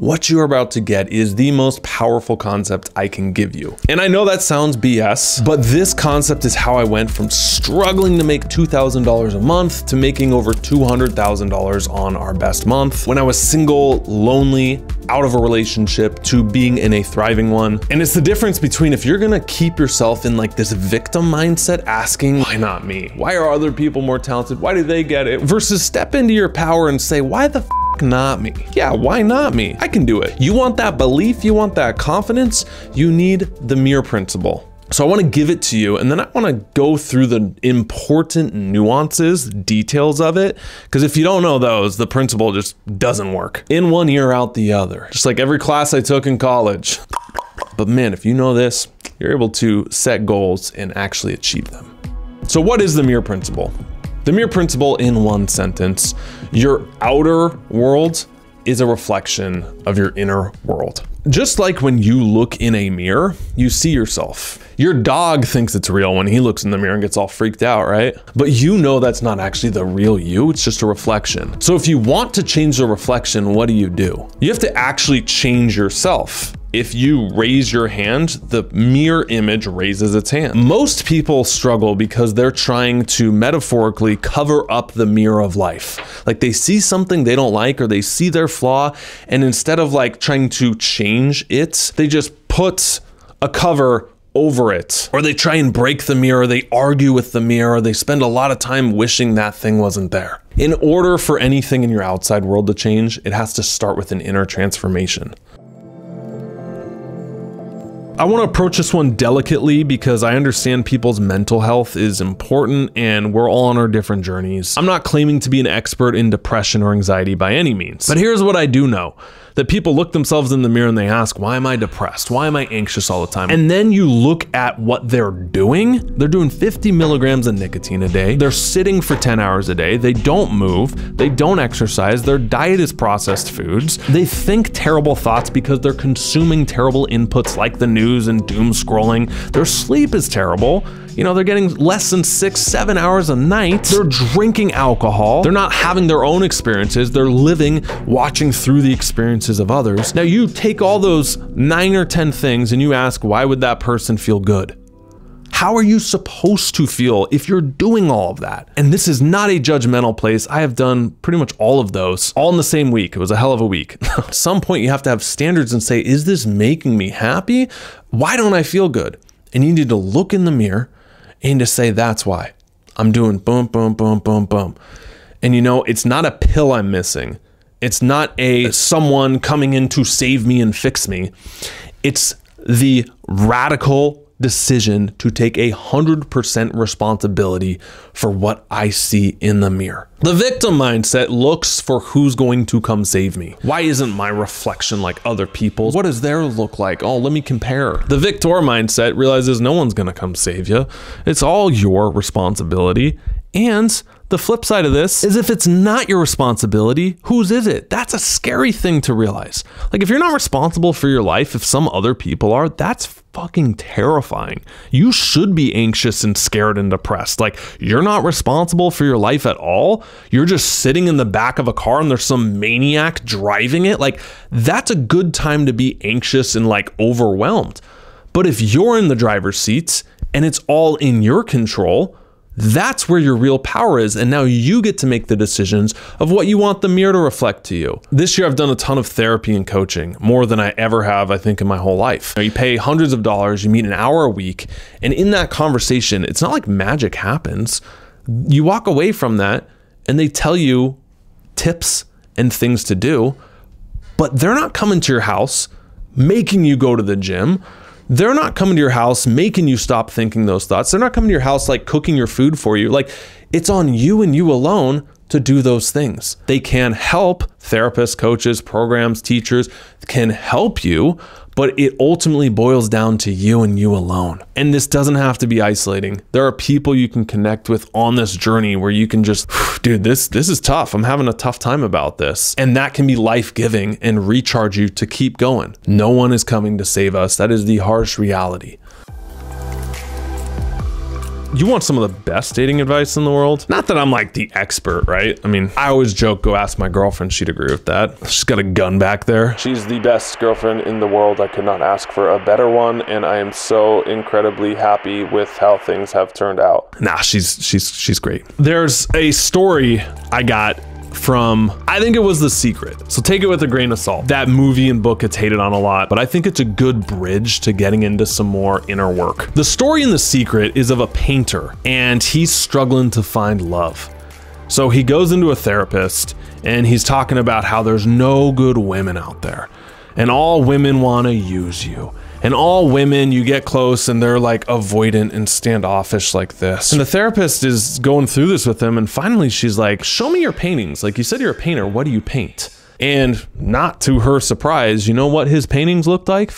what you're about to get is the most powerful concept I can give you. And I know that sounds BS, but this concept is how I went from struggling to make $2,000 a month to making over $200,000 on our best month when I was single, lonely, out of a relationship to being in a thriving one. And it's the difference between if you're gonna keep yourself in like this victim mindset asking, why not me? Why are other people more talented? Why do they get it? Versus step into your power and say, why the not me? Yeah, why not me? I can do it. You want that belief, you want that confidence, you need the mirror principle. So I want to give it to you and then I want to go through the important nuances, details of it. Because if you don't know those, the principle just doesn't work. In one ear, out the other. Just like every class I took in college. But man, if you know this, you're able to set goals and actually achieve them. So what is the mirror principle? The mirror principle in one sentence, your outer world is a reflection of your inner world. Just like when you look in a mirror, you see yourself. Your dog thinks it's real when he looks in the mirror and gets all freaked out, right? But you know that's not actually the real you, it's just a reflection. So if you want to change the reflection, what do you do? You have to actually change yourself if you raise your hand, the mirror image raises its hand. Most people struggle because they're trying to metaphorically cover up the mirror of life. Like they see something they don't like or they see their flaw, and instead of like trying to change it, they just put a cover over it. Or they try and break the mirror, they argue with the mirror, they spend a lot of time wishing that thing wasn't there. In order for anything in your outside world to change, it has to start with an inner transformation. I want to approach this one delicately because I understand people's mental health is important and we're all on our different journeys. I'm not claiming to be an expert in depression or anxiety by any means, but here's what I do know that people look themselves in the mirror and they ask, why am I depressed? Why am I anxious all the time? And then you look at what they're doing. They're doing 50 milligrams of nicotine a day. They're sitting for 10 hours a day. They don't move. They don't exercise. Their diet is processed foods. They think terrible thoughts because they're consuming terrible inputs like the news and doom scrolling. Their sleep is terrible. You know, they're getting less than six, seven hours a night. They're drinking alcohol. They're not having their own experiences. They're living, watching through the experiences of others. Now, you take all those nine or 10 things and you ask, why would that person feel good? How are you supposed to feel if you're doing all of that? And this is not a judgmental place. I have done pretty much all of those all in the same week. It was a hell of a week. At some point, you have to have standards and say, is this making me happy? Why don't I feel good? And you need to look in the mirror and to say that's why I'm doing boom, boom, boom, boom, boom. And you know, it's not a pill I'm missing. It's not a someone coming in to save me and fix me. It's the radical decision to take a hundred percent responsibility for what I see in the mirror. The victim mindset looks for who's going to come save me. Why isn't my reflection like other people's? What does their look like? Oh, let me compare. The victor mindset realizes no one's gonna come save you. It's all your responsibility. And the flip side of this is if it's not your responsibility, whose is it? That's a scary thing to realize. Like if you're not responsible for your life, if some other people are, that's fucking terrifying. You should be anxious and scared and depressed. Like you're not responsible for your life at all. You're just sitting in the back of a car and there's some maniac driving it. Like that's a good time to be anxious and like overwhelmed. But if you're in the driver's seats and it's all in your control, that's where your real power is. And now you get to make the decisions of what you want the mirror to reflect to you. This year, I've done a ton of therapy and coaching, more than I ever have, I think, in my whole life. You pay hundreds of dollars, you meet an hour a week. And in that conversation, it's not like magic happens. You walk away from that and they tell you tips and things to do, but they're not coming to your house making you go to the gym they're not coming to your house making you stop thinking those thoughts. They're not coming to your house like cooking your food for you. Like it's on you and you alone to do those things. They can help therapists, coaches, programs, teachers can help you, but it ultimately boils down to you and you alone. And this doesn't have to be isolating. There are people you can connect with on this journey where you can just, dude, this this is tough. I'm having a tough time about this. And that can be life-giving and recharge you to keep going. No one is coming to save us. That is the harsh reality. You want some of the best dating advice in the world? Not that I'm like the expert, right? I mean, I always joke, go ask my girlfriend, she'd agree with that. She's got a gun back there. She's the best girlfriend in the world. I could not ask for a better one, and I am so incredibly happy with how things have turned out. Nah, she's she's she's great. There's a story I got from, I think it was The Secret. So take it with a grain of salt. That movie and book gets hated on a lot, but I think it's a good bridge to getting into some more inner work. The story in The Secret is of a painter, and he's struggling to find love. So he goes into a therapist and he's talking about how there's no good women out there and all women want to use you and all women you get close and they're like avoidant and standoffish like this. And the therapist is going through this with him and finally she's like, "Show me your paintings. Like you said you're a painter. What do you paint?" And not to her surprise, you know what his paintings looked like?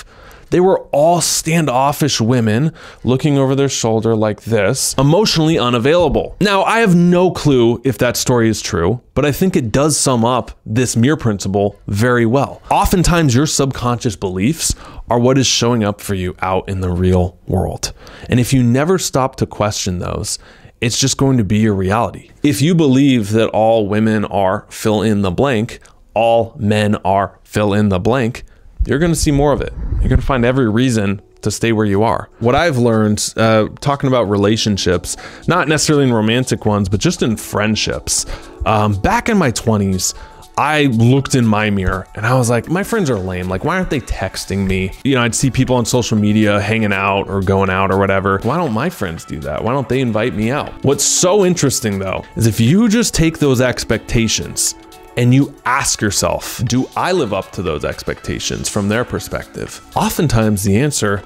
They were all standoffish women looking over their shoulder like this, emotionally unavailable. Now, I have no clue if that story is true, but I think it does sum up this mirror principle very well. Oftentimes, your subconscious beliefs are what is showing up for you out in the real world. And if you never stop to question those, it's just going to be your reality. If you believe that all women are fill in the blank, all men are fill in the blank, you're going to see more of it. You're going to find every reason to stay where you are. What I've learned, uh, talking about relationships, not necessarily in romantic ones, but just in friendships, um, back in my 20s, I looked in my mirror and I was like, my friends are lame. Like, why aren't they texting me? You know, I'd see people on social media hanging out or going out or whatever. Why don't my friends do that? Why don't they invite me out? What's so interesting though is if you just take those expectations and you ask yourself, do I live up to those expectations from their perspective? Oftentimes the answer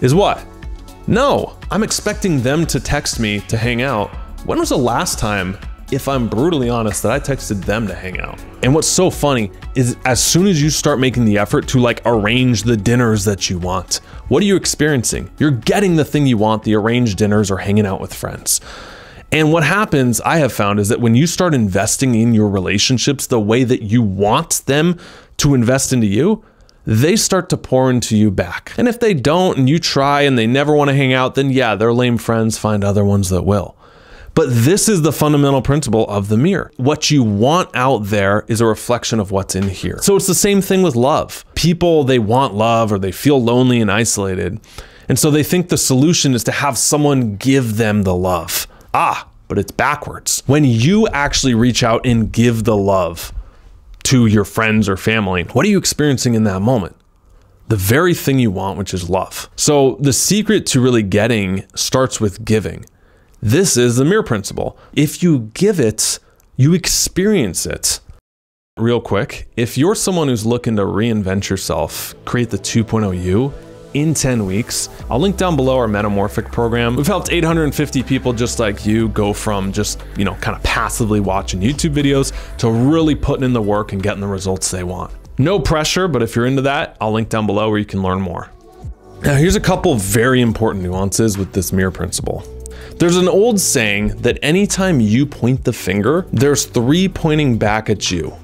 is what? No, I'm expecting them to text me to hang out. When was the last time, if I'm brutally honest, that I texted them to hang out? And what's so funny is as soon as you start making the effort to like arrange the dinners that you want, what are you experiencing? You're getting the thing you want, the arranged dinners or hanging out with friends. And what happens, I have found, is that when you start investing in your relationships the way that you want them to invest into you, they start to pour into you back. And if they don't and you try and they never want to hang out, then yeah, they're lame friends, find other ones that will. But this is the fundamental principle of the mirror. What you want out there is a reflection of what's in here. So it's the same thing with love. People, they want love or they feel lonely and isolated. And so they think the solution is to have someone give them the love. Ah, but it's backwards. When you actually reach out and give the love to your friends or family, what are you experiencing in that moment? The very thing you want, which is love. So the secret to really getting starts with giving. This is the mirror principle. If you give it, you experience it. Real quick, if you're someone who's looking to reinvent yourself, create the 2.0 you, in 10 weeks. I'll link down below our Metamorphic program. We've helped 850 people just like you go from just, you know, kind of passively watching YouTube videos to really putting in the work and getting the results they want. No pressure, but if you're into that, I'll link down below where you can learn more. Now, here's a couple very important nuances with this mirror principle. There's an old saying that anytime you point the finger, there's three pointing back at you,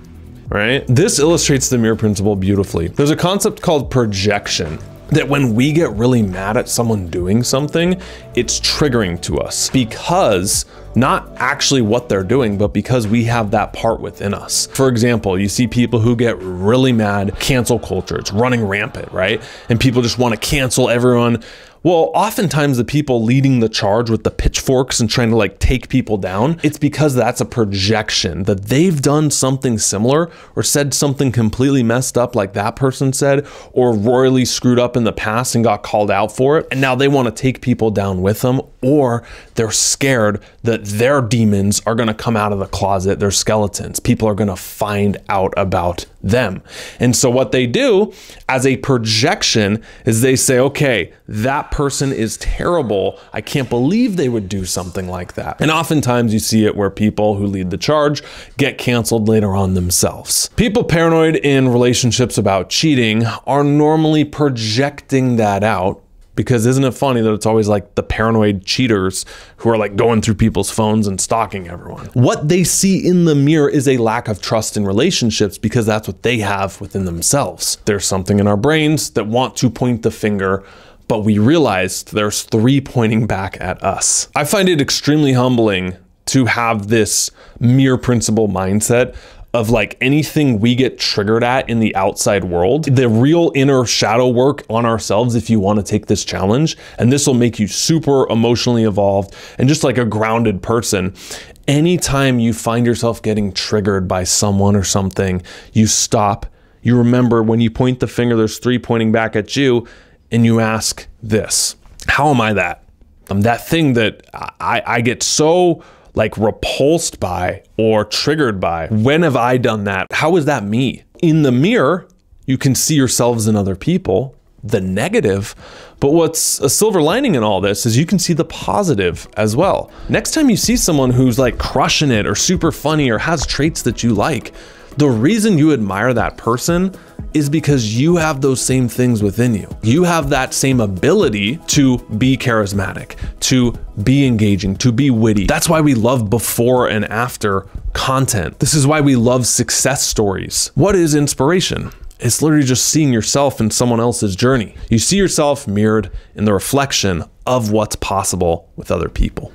right? This illustrates the mirror principle beautifully. There's a concept called projection that when we get really mad at someone doing something, it's triggering to us because not actually what they're doing, but because we have that part within us. For example, you see people who get really mad, cancel culture, it's running rampant, right? And people just want to cancel everyone well, oftentimes the people leading the charge with the pitchforks and trying to like take people down, it's because that's a projection that they've done something similar or said something completely messed up like that person said or royally screwed up in the past and got called out for it. And now they want to take people down with them or they're scared that their demons are going to come out of the closet, their skeletons. People are going to find out about them. And so what they do as a projection is they say, okay, that person is terrible. I can't believe they would do something like that. And oftentimes you see it where people who lead the charge get canceled later on themselves. People paranoid in relationships about cheating are normally projecting that out because isn't it funny that it's always like the paranoid cheaters who are like going through people's phones and stalking everyone? What they see in the mirror is a lack of trust in relationships because that's what they have within themselves. There's something in our brains that want to point the finger but we realized there's three pointing back at us. I find it extremely humbling to have this mirror principle mindset of like anything we get triggered at in the outside world, the real inner shadow work on ourselves if you want to take this challenge. And this will make you super emotionally evolved and just like a grounded person. Anytime you find yourself getting triggered by someone or something, you stop. You remember when you point the finger, there's three pointing back at you, and you ask this How am I that? I'm that thing that I, I get so like repulsed by or triggered by. When have I done that? How is that me? In the mirror, you can see yourselves in other people, the negative. But what's a silver lining in all this is you can see the positive as well. Next time you see someone who's like crushing it or super funny or has traits that you like, the reason you admire that person is because you have those same things within you. You have that same ability to be charismatic, to be engaging, to be witty. That's why we love before and after content. This is why we love success stories. What is inspiration? It's literally just seeing yourself in someone else's journey. You see yourself mirrored in the reflection of what's possible with other people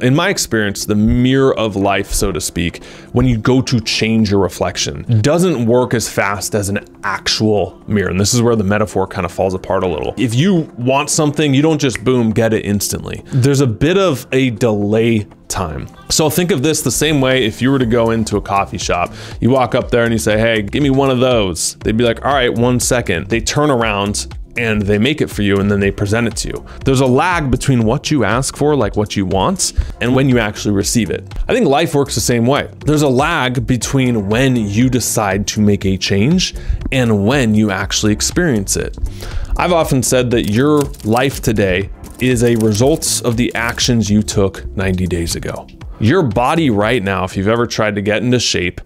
in my experience, the mirror of life, so to speak, when you go to change your reflection, mm. doesn't work as fast as an actual mirror. And this is where the metaphor kind of falls apart a little. If you want something, you don't just boom, get it instantly. There's a bit of a delay time. So think of this the same way if you were to go into a coffee shop, you walk up there and you say, hey, give me one of those. They'd be like, all right, one second. They turn around and they make it for you and then they present it to you. There's a lag between what you ask for, like what you want, and when you actually receive it. I think life works the same way. There's a lag between when you decide to make a change and when you actually experience it. I've often said that your life today is a result of the actions you took 90 days ago. Your body right now, if you've ever tried to get into shape,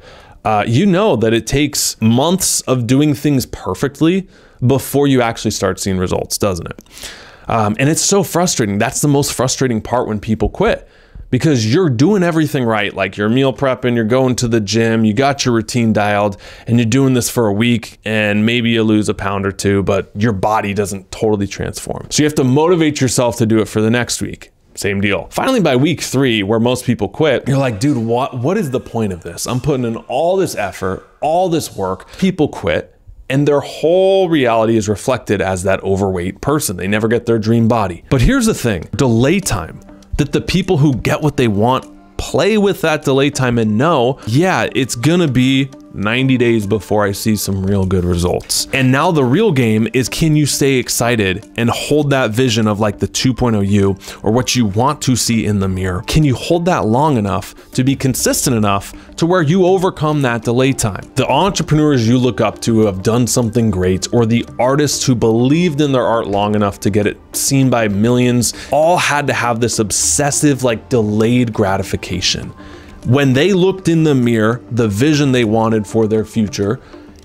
uh, you know that it takes months of doing things perfectly before you actually start seeing results, doesn't it? Um, and it's so frustrating. That's the most frustrating part when people quit because you're doing everything right. Like you're meal prepping, you're going to the gym, you got your routine dialed, and you're doing this for a week, and maybe you lose a pound or two, but your body doesn't totally transform. So you have to motivate yourself to do it for the next week. Same deal. Finally, by week three, where most people quit, you're like, dude, what, what is the point of this? I'm putting in all this effort, all this work. People quit and their whole reality is reflected as that overweight person. They never get their dream body. But here's the thing delay time that the people who get what they want play with that delay time and know, yeah, it's gonna be 90 days before I see some real good results. And now the real game is can you stay excited and hold that vision of like the 2.0 you or what you want to see in the mirror? Can you hold that long enough to be consistent enough to where you overcome that delay time? The entrepreneurs you look up to who have done something great or the artists who believed in their art long enough to get it seen by millions all had to have this obsessive like delayed gratification. When they looked in the mirror, the vision they wanted for their future,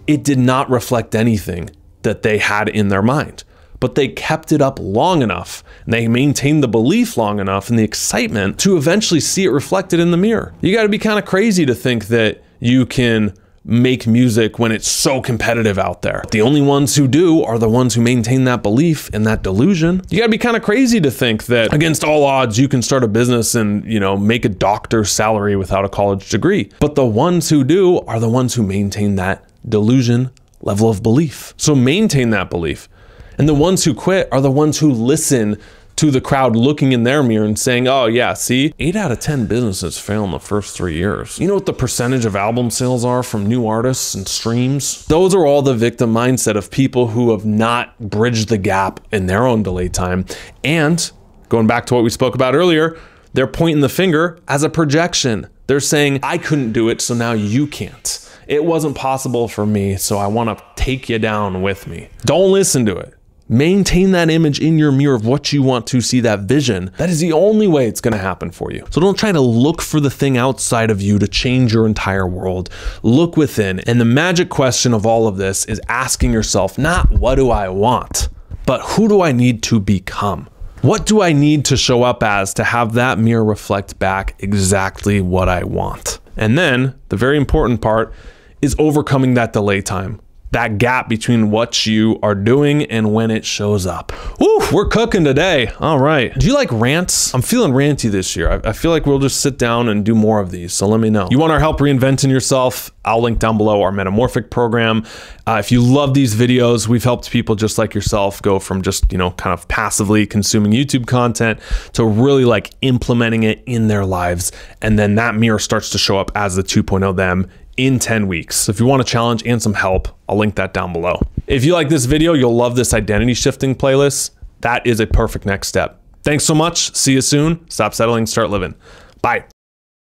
it did not reflect anything that they had in their mind. But they kept it up long enough and they maintained the belief long enough and the excitement to eventually see it reflected in the mirror. You got to be kind of crazy to think that you can make music when it's so competitive out there. The only ones who do are the ones who maintain that belief and that delusion. You gotta be kind of crazy to think that against all odds, you can start a business and, you know, make a doctor's salary without a college degree. But the ones who do are the ones who maintain that delusion level of belief. So maintain that belief. And the ones who quit are the ones who listen to the crowd looking in their mirror and saying, oh, yeah, see, eight out of 10 businesses fail in the first three years. You know what the percentage of album sales are from new artists and streams? Those are all the victim mindset of people who have not bridged the gap in their own delay time. And going back to what we spoke about earlier, they're pointing the finger as a projection. They're saying, I couldn't do it, so now you can't. It wasn't possible for me, so I want to take you down with me. Don't listen to it. Maintain that image in your mirror of what you want to see, that vision. That is the only way it's going to happen for you. So don't try to look for the thing outside of you to change your entire world. Look within. And the magic question of all of this is asking yourself, not what do I want, but who do I need to become? What do I need to show up as to have that mirror reflect back exactly what I want? And then the very important part is overcoming that delay time that gap between what you are doing and when it shows up. Woo, we're cooking today. All right. Do you like rants? I'm feeling ranty this year. I, I feel like we'll just sit down and do more of these. So let me know. You want our help reinventing yourself? I'll link down below our metamorphic program. Uh, if you love these videos, we've helped people just like yourself go from just, you know, kind of passively consuming YouTube content to really like implementing it in their lives. And then that mirror starts to show up as the 2.0 them in 10 weeks. So if you want a challenge and some help, I'll link that down below. If you like this video, you'll love this identity shifting playlist. That is a perfect next step. Thanks so much. See you soon. Stop settling, start living. Bye.